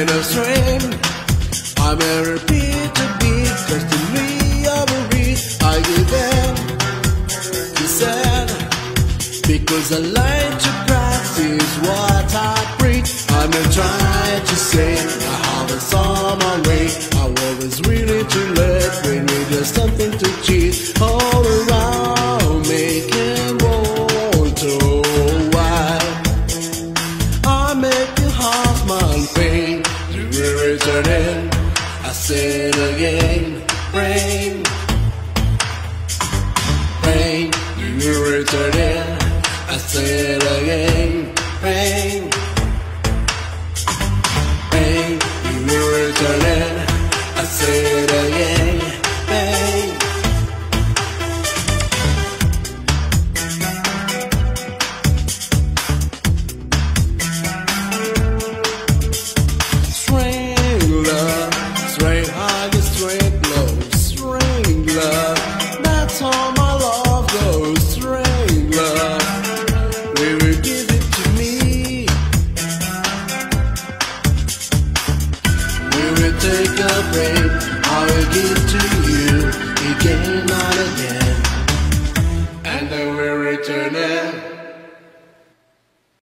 in a string. I'm a repeat to to of a read. I give in, he said, because I like to practice what I preach. I'm not trying to say I have a song my way. I was really too late when we just something to in. I say it again. Rain, rain. You will returning. I say it again. Take a break. I will give to you again and again, and then we'll return it.